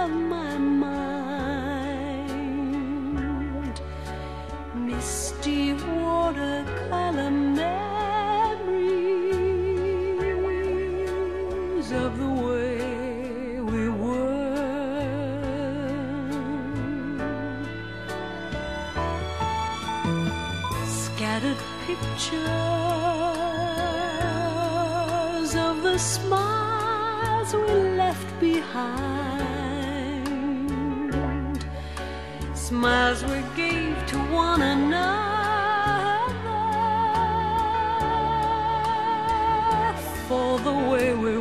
on my mind. Misty watercolor memories of the way we were. Scattered pictures of the smiles we left behind. Smiles we gave to one another. For the way we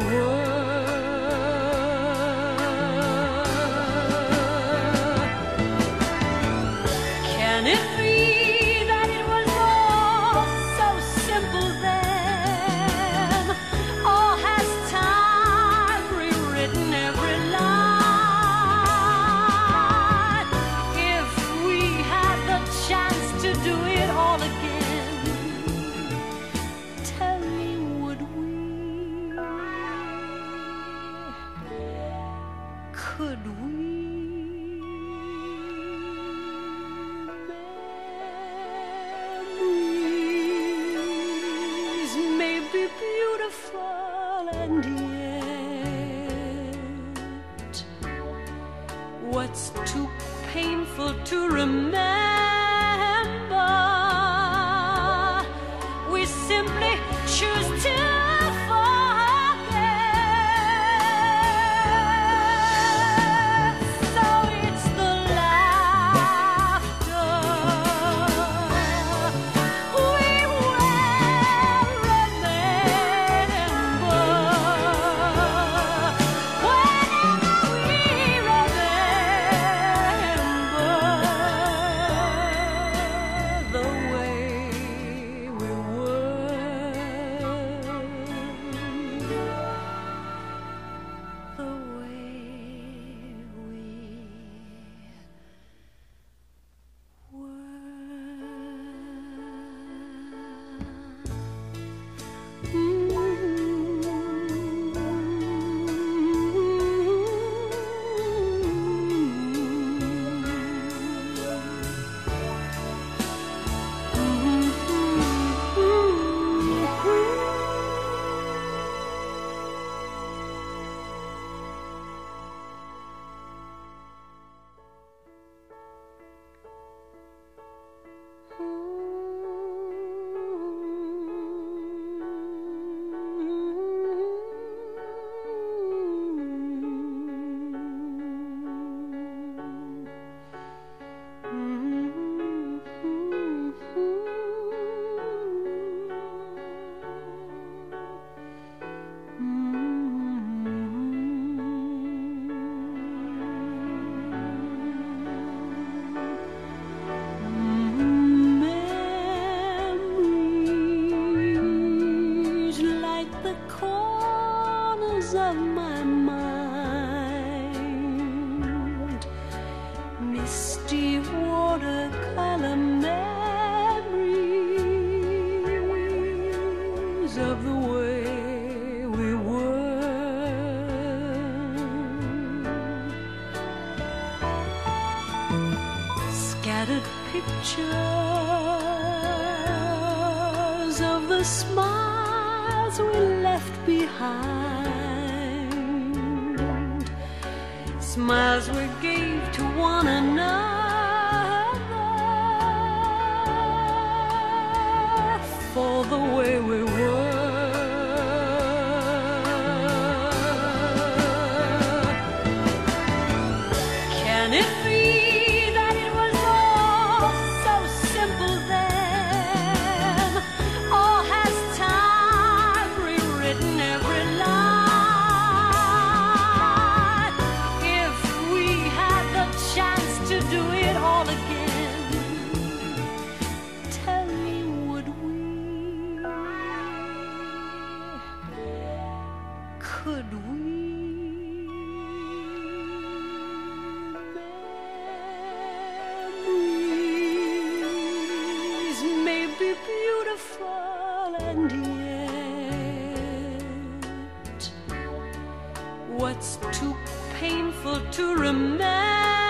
be beautiful and yet what's too painful to remember? We simply choose of my mind, misty watercolor memories of the way we were. Scattered pictures of the smiles we left behind, smiles we gave to one another be beautiful and yet what's too painful to remember